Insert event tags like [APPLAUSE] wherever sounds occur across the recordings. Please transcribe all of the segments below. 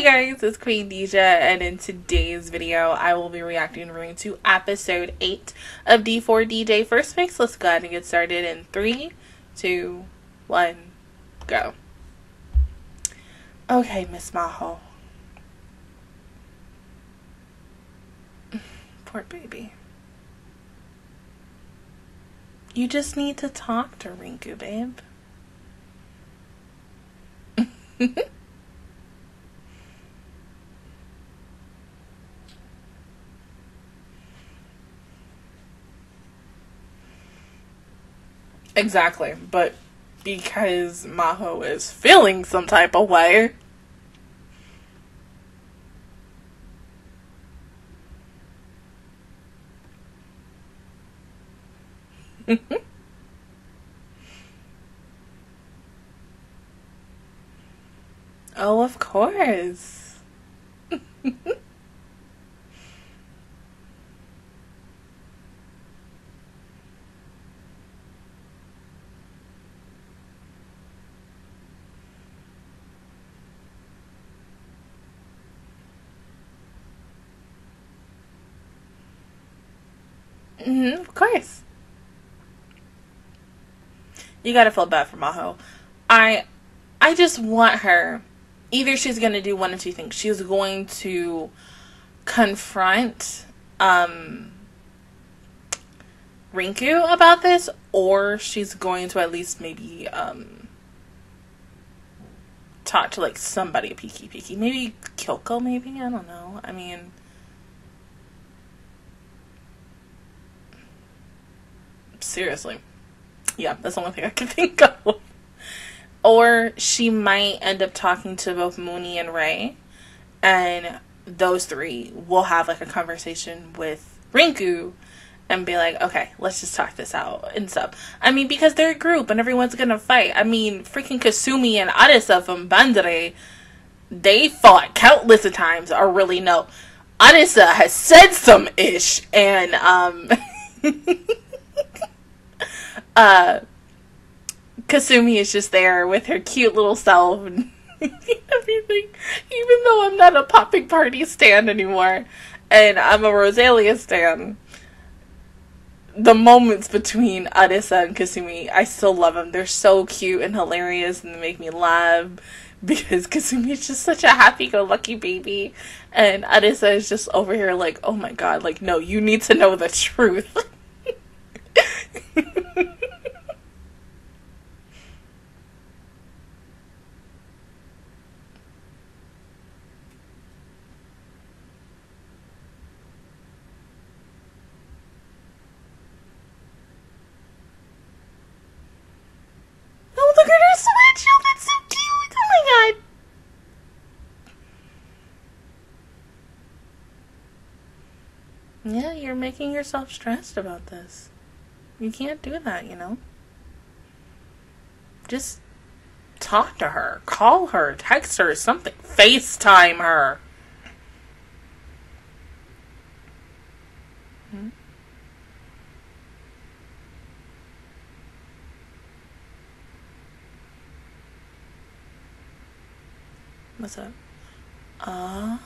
Hey guys, it's Queendija, and in today's video, I will be reacting to episode 8 of D4DJ First Mix. Let's go ahead and get started in 3, 2, 1, go. Okay, Miss Maho. [SIGHS] Poor baby. You just need to talk to Rinku, babe. [LAUGHS] Exactly, but because Maho is feeling some type of way. [LAUGHS] oh, of course. Mm-hmm, of course. You gotta feel bad for Maho. I I just want her. Either she's gonna do one of two things. She's going to confront um Rinku about this, or she's going to at least maybe um talk to like somebody Peaky P-key. Maybe Kyoko maybe? I don't know. I mean seriously. Yeah, that's the only thing I can [LAUGHS] think of. Or she might end up talking to both Muni and Rei, and those three will have like a conversation with Rinku and be like, okay, let's just talk this out and stuff. I mean, because they're a group and everyone's gonna fight. I mean, freaking Kasumi and Arisa from Bandori, they fought countless of times, or really no. Arisa has said some ish, and um. [LAUGHS] uh, Kasumi is just there with her cute little self and [LAUGHS] everything. Even though I'm not a popping party stand anymore, and I'm a Roselia stand. The moments between Arisa and Kasumi, I still love them. They're so cute and hilarious, and they make me laugh [LAUGHS] because Kasumi is just such a happy-go-lucky baby, and Arisa is just over here like, "Oh my god, like no, you need to know the truth." [LAUGHS] Yeah, you're making yourself stressed about this. You can't do that, you know? Just talk to her, call her, text her, something, FaceTime her. Hmm? What's up? Oh.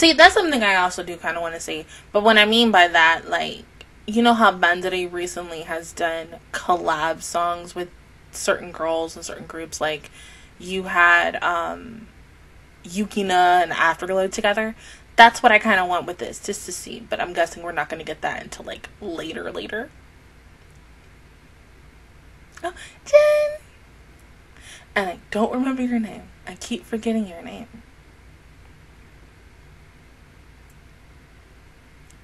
See, that's something I also do kind of want to see. But what I mean by that, like, you know how Bandori recently has done collab songs with certain girls and certain groups. Like, you had um, Yukina and Afterglow together. That's what I kind of want with this, just to see. But I'm guessing we're not going to get that until like later, later. Oh, Jen! And I don't remember your name. I keep forgetting your name.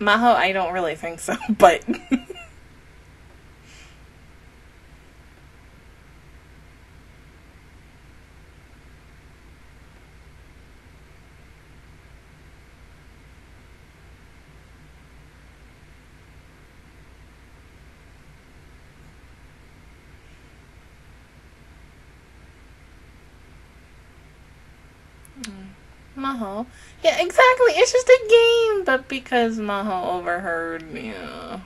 Maho, I don't really think so, [LAUGHS] but. Maho. Yeah, exactly. It's just a game, but because Maho overheard, yeah.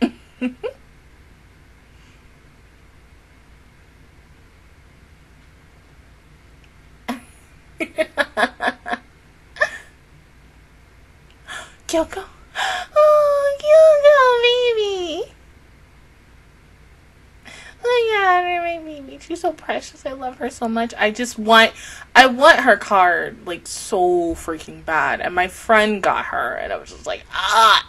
[LAUGHS] Kyoko. Oh, Kyoko, baby. Oh yeah, my baby. She's so precious. I love her so much. I just want, I want her card like so freaking bad. And my friend got her, and I was just like, ah.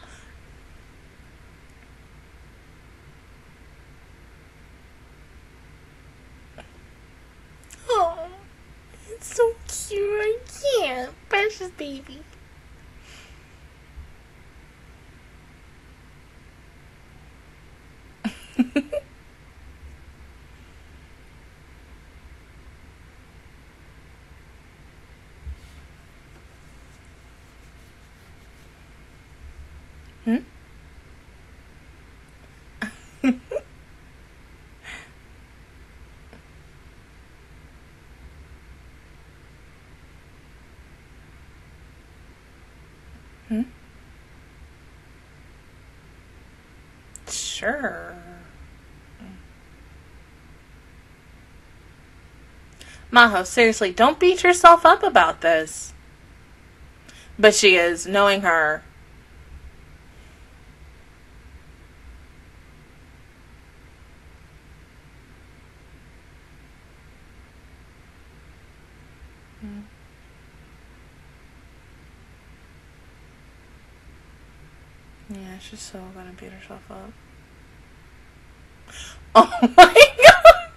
Oh, it's so cute. I can't. Precious baby. hmm? hmm? Sure. Maho, seriously, don't beat yourself up about this. But she is, knowing her. Hmm. Yeah, she's so gonna beat herself up. Oh [LAUGHS] my god!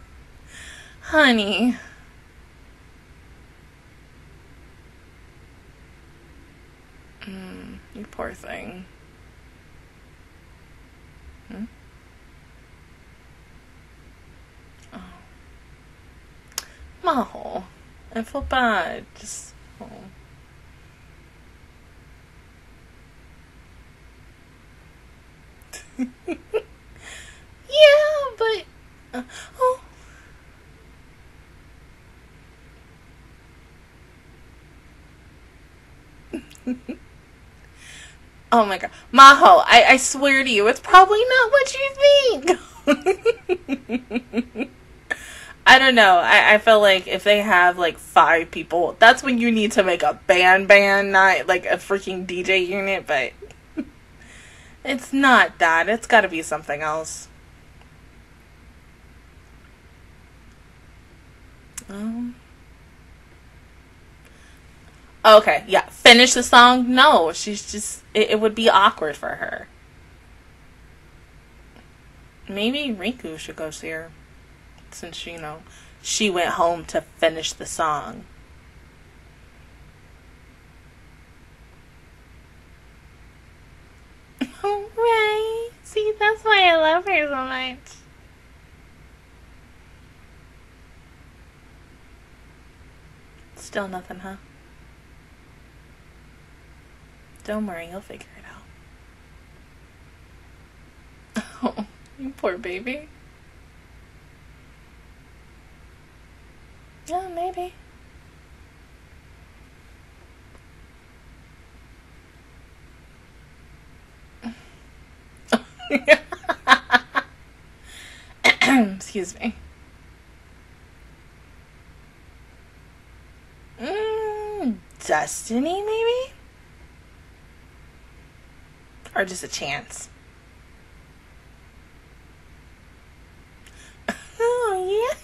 Honey. Mm, you poor thing. Hmm? Oh. Maho. I feel bad. Just. Oh. yeah, but. Uh, oh. Oh my god. Maho, I, I swear to you, it's probably not what you think. [LAUGHS] I don't know. I, I feel like if they have like five people, that's when you need to make a band band, not like a freaking DJ unit, but [LAUGHS] it's not that. It's gotta be something else. Um. Oh, okay, yeah. Finish the song? No, she's just. It, it would be awkward for her. Maybe Riku should go see her. Since, you know, she went home to finish the song. [LAUGHS] right. See, that's why I love her so much. Still nothing, huh? Don't worry, you'll figure it out. [LAUGHS] Oh, you poor baby. Yeah, maybe. [LAUGHS] Excuse me. Mm, destiny, maybe? Or just a chance? Oh, yeah.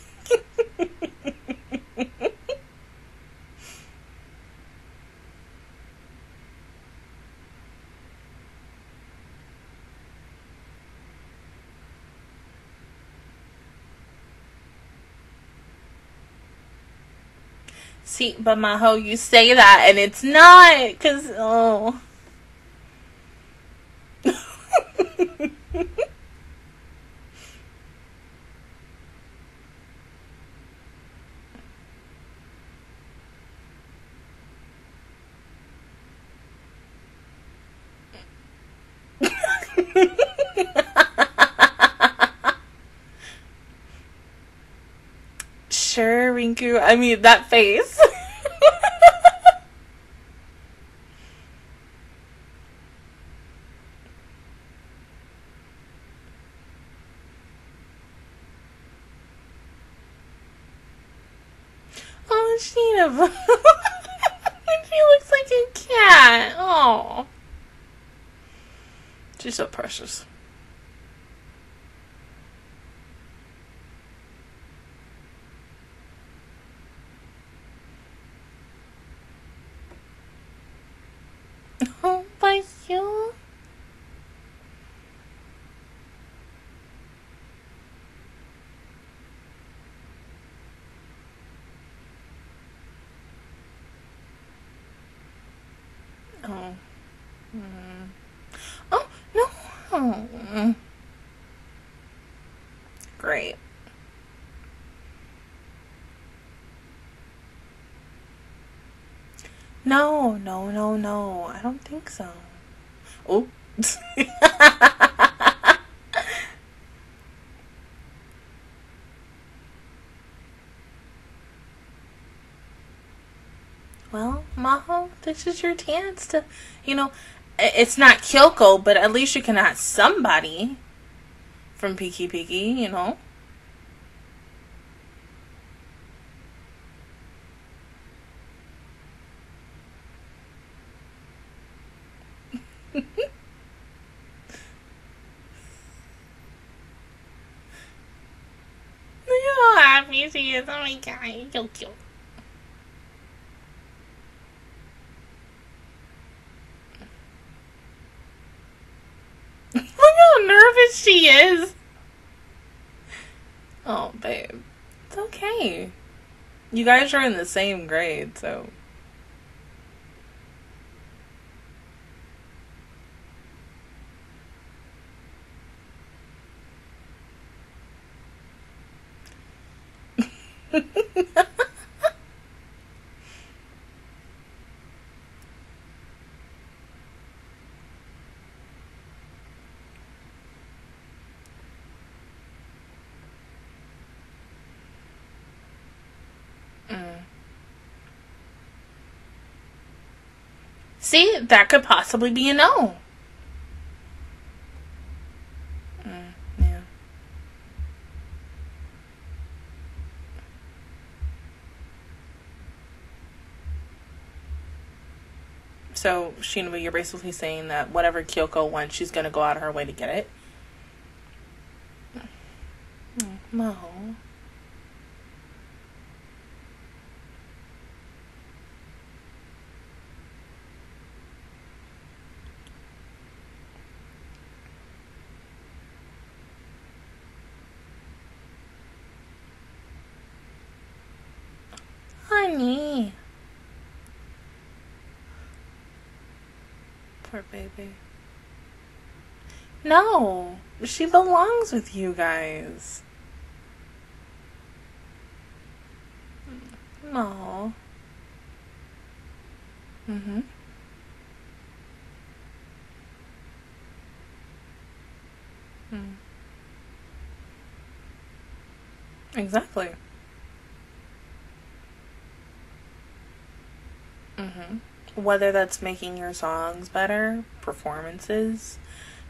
See, but my Maho, you say that and it's not, cause oh. I mean, that face. Sheena. she looks like a cat. Oh. She's so precious. Oh, you. Oh. Mm. Oh, no. Oh. No, no, no, no. I don't think so. Oh. [LAUGHS] well, Maho, this is your chance to, you know, it's not Kyoko, but at least you can ask somebody from Peaky P-key, you know. Look happy she is. Oh my god, so cute. [LAUGHS] Look how nervous she is. Oh, babe. It's okay. You guys are in the same grade, so. Mm. See, that could possibly be a no. Mm, yeah. So, Shinobu, you're basically saying that whatever Kyoko wants, she's gonna go out of her way to get it. No. Honey. Poor baby. No, she belongs with you guys. No. Mhm. Mm. Exactly. Mhm. Whether that's making your songs better, performances,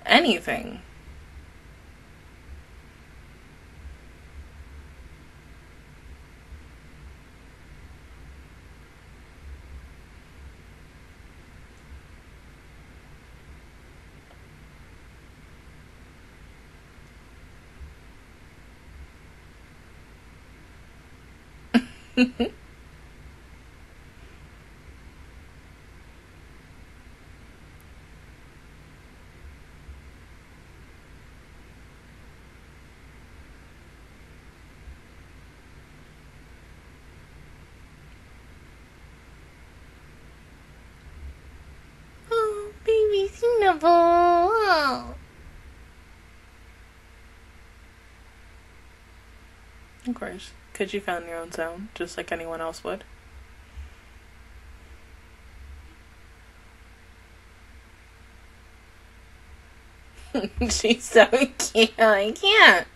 anything. [LAUGHS] Oh, baby Cinnabon. Oh. Of course. Could you found your own sound, just like anyone else would? [LAUGHS] She's so cute. I can't.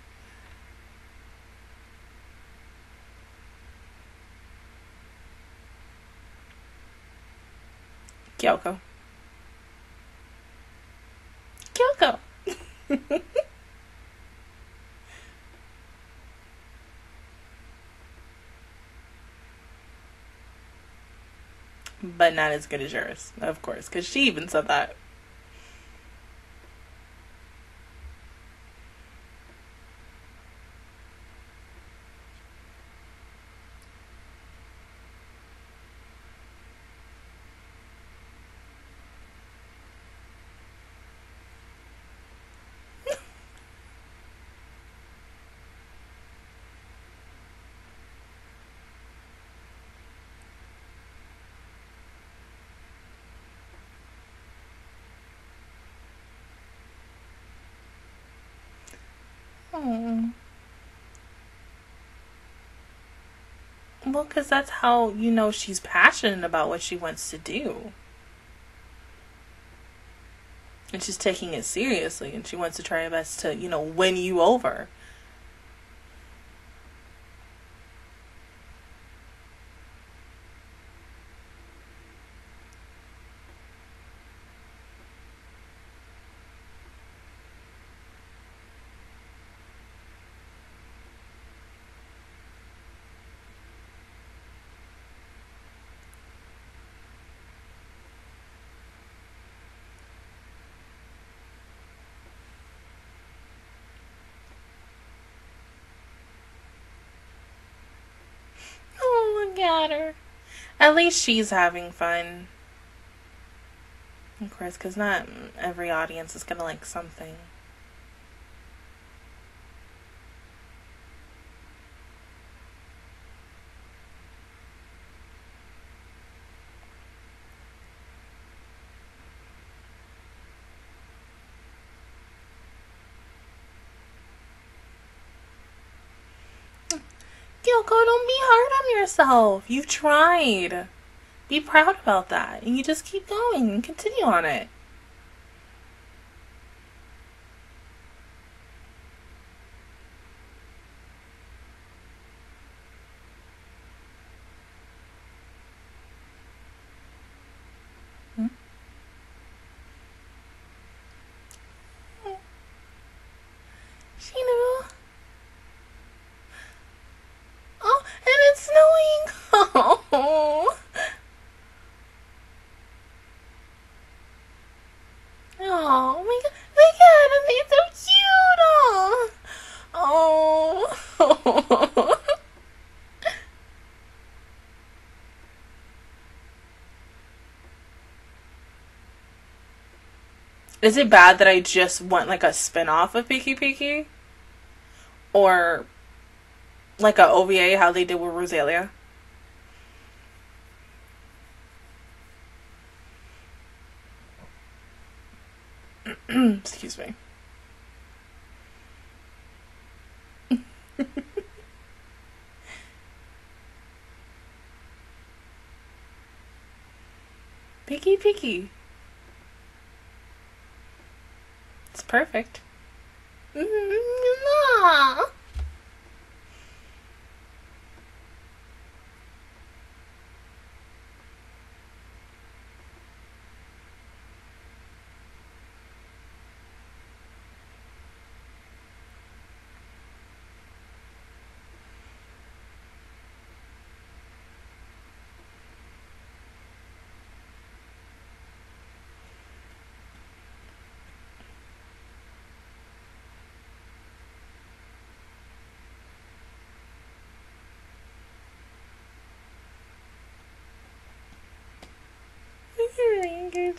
Kyoko. But not as good as yours, of course, because she even said that. Oh. Well, because that's how you know she's passionate about what she wants to do. And she's taking it seriously and she wants to try her best to, you know, win you over. Oh, look at her. At least she's having fun. Of course, because not every audience is going to like something. Kyoko, don't be hard on yourself. You've tried. Be proud about that. And you just keep going and continue on it. Hmm? She knew. Oh, and it's snowing. Oh. Oh my god, look at him, he's so cute. Oh. Oh. Is it bad that I just want like a spin off of Peaky P-key? Or like a OVA, how they did with Roselia? [CLEARS THROAT] Excuse me. [LAUGHS] Picky, picky. It's perfect. Mm-hmm.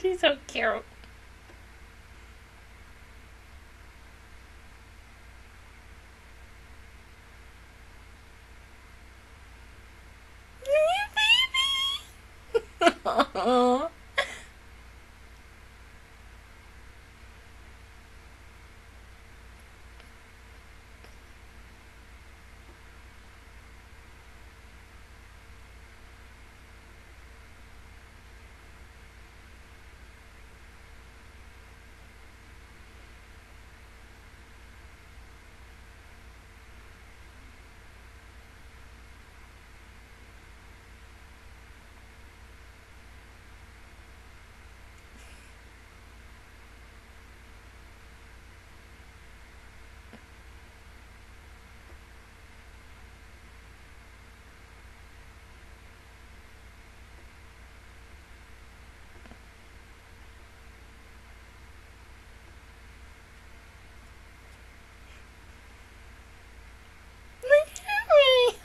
She's so cute. Baby. Huh?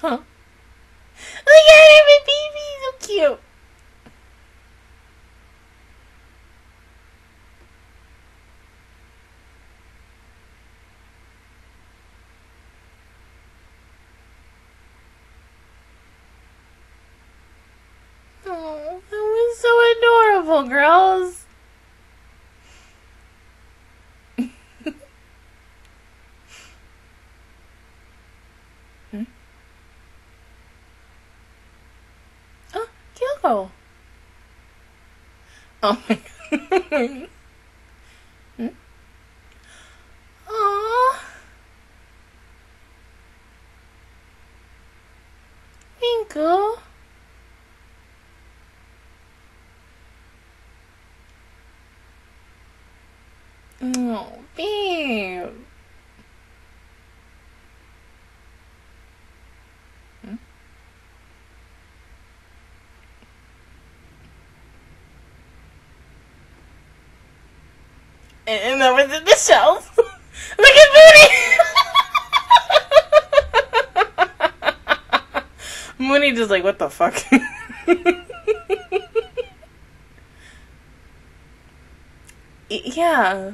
Look at him, my baby, so cute. Oh, that was so adorable, girls. hmm? Oh, Kyoko. Oh my [LAUGHS] god. hmm? Aww. Minku. Oh, babe. And was in the shelf. [LAUGHS] Look at Muni! [LAUGHS] Muni just like, what the fuck? [LAUGHS] yeah.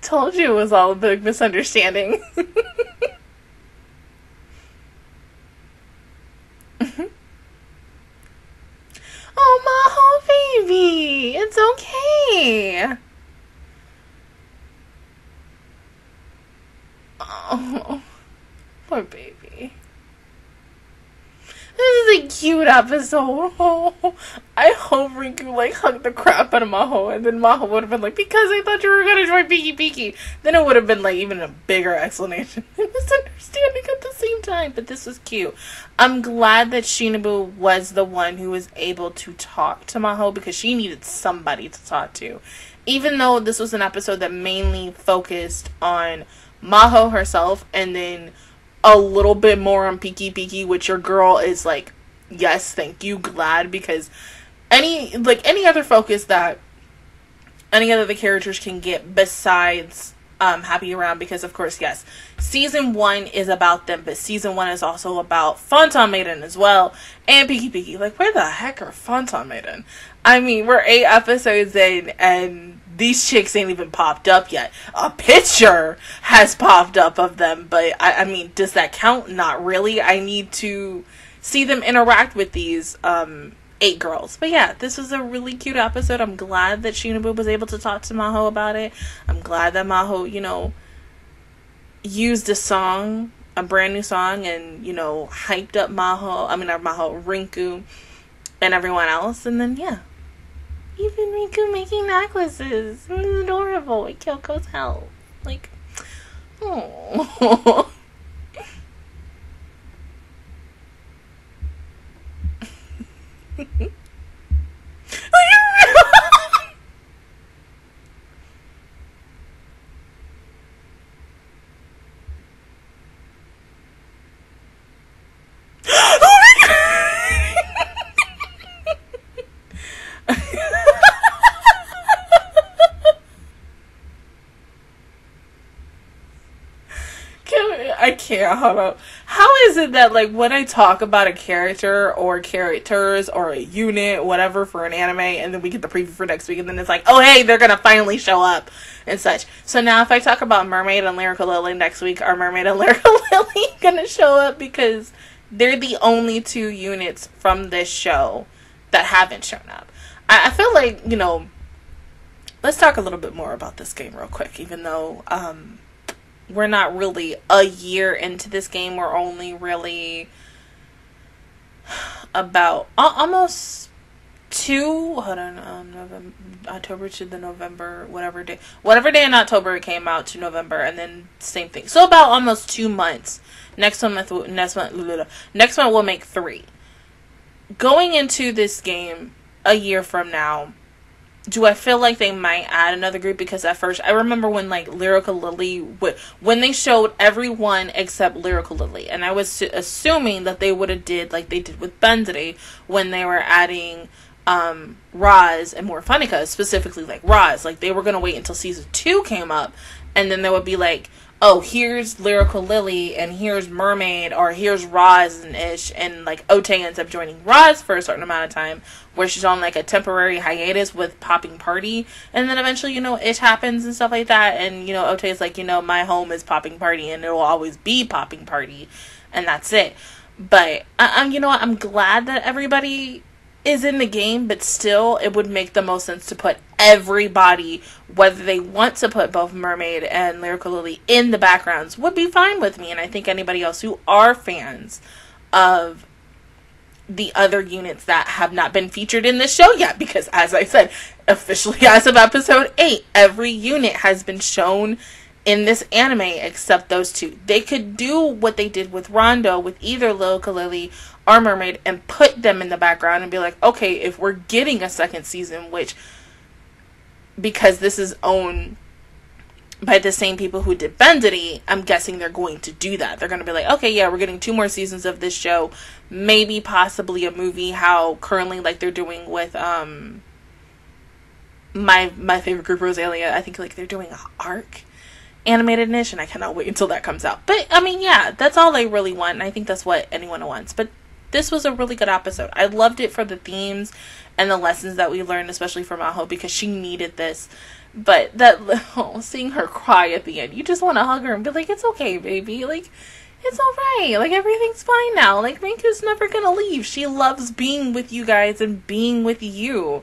Told you it was all a big misunderstanding. oh, Maho baby, it's okay. Oh, poor baby. This is a cute episode. Oh, I hope Rinku like hugged the crap out of Maho, and then Maho would have been like, "Because I thought you were gonna join Peaky P-key." Then it would have been like even a bigger explanation [LAUGHS] and misunderstanding at the same time. But this was cute. I'm glad that Shinobu was the one who was able to talk to Maho because she needed somebody to talk to. Even though this was an episode that mainly focused on Maho herself, and then a little bit more on Peaky P-key, which your girl is like, yes, thank you, glad because any like any other focus that any other the characters can get besides um happy around because of course yes season one is about them but season one is also about Photon Maiden as well and Peaky P-key like where the heck are Photon Maiden I mean we're eight episodes in and these chicks ain't even popped up yet. A picture has popped up of them, but I, I mean, does that count? Not really. I need to see them interact with these um, eight girls. But yeah, this was a really cute episode. I'm glad that Shinobu was able to talk to Maho about it. I'm glad that Maho, you know, used a song, a brand new song, and, you know, hyped up Maho, I mean, not Maho, Rinku, and everyone else. And then, yeah, even Rinku making necklaces. It's adorable with Kyoko's help. Like, [LAUGHS] oh. I can't. Hold up. How is it that like when I talk about a character or characters or a unit, whatever, for an anime, and then we get the preview for next week, and then it's like, oh hey, they're gonna finally show up and such. So now if I talk about Mermaid and Lyrical Lily next week, are Mermaid and [LAUGHS] Lyrical Lily gonna show up because they're the only two units from this show that haven't shown up. I, I feel like you know. Let's talk a little bit more about this game real quick, even though um, we're not really a year into this game. We're only really about uh, almost two. Hold on, um, November, October to the November, whatever day, whatever day in October it came out to November, and then same thing. So about almost two months. Next month, next month, next month we'll make three. Going into this game a year from now, do I feel like they might add another group? Because at first I remember when like Lyrical Lily when they showed everyone except Lyrical Lily. And I was assuming that they would have did like they did with Benzity when they were adding um Roz and Morfonica specifically like Roz. Like they were going to wait until season 2 came up and then there would be like oh, here's Lyrical Lily and here's Mermaid or here's Roz and Ish and like Otae ends up joining Roz for a certain amount of time where she's on like a temporary hiatus with Popping Party. And then eventually, you know, Ish happens and stuff like that. And you know, Otae's like, you know, my home is Popping Party and it will always be Popping Party. And that's it. But I, am you know what, I'm glad that everybody is in the game, but still, it would make the most sense to put everybody, whether they want to put both Mermaid and Lyrical Lily in the backgrounds, would be fine with me. And I think anybody else who are fans of the other units that have not been featured in the show yet, because as I said, officially [LAUGHS] as of episode 8, every unit has been shown in this anime except those two. They could do what they did with Rondo with either Lyrical Lily or Mermaid and put them in the background and be like, okay, if we're getting a second season, which because this is owned by the same people who did Bendity, I'm guessing they're going to do that. They're going to be like, okay, yeah, we're getting two more seasons of this show, maybe possibly a movie. How currently, like they're doing with um my my favorite group, Roselia. I think like they're doing an arc animated niche, and I cannot wait until that comes out. But I mean, yeah, that's all I really want, and I think that's what anyone wants. But this was a really good episode. I loved it for the themes and the lessons that we learned, especially from Maho, because she needed this. But that oh, [LAUGHS] seeing her cry at the end, you just want to hug her and be like, "It's okay, baby. Like, it's all right. Like everything's fine now. Like Rinku's never gonna leave. She loves being with you guys and being with you."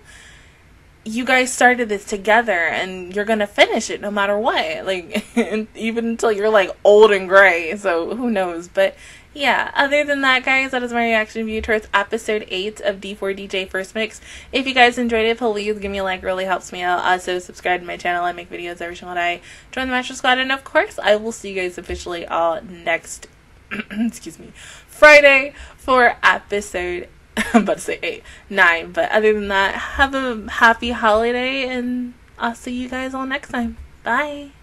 You guys started this together and you're gonna finish it no matter what. Like [LAUGHS] even until you're like old and gray so who knows? But yeah other than that guys that is my reaction view towards episode 8 of d4dj first mix. If you guys enjoyed it please give me a like. Really helps me out. Also subscribe to my channel. I make videos every single day. Join the master squad. And of course i will see you guys officially all next [CLEARS THROAT] excuse me friday for episode [LAUGHS] I'm about to say eight, nine. But other than that, have a happy holiday, and I'll see you guys all next time. Bye.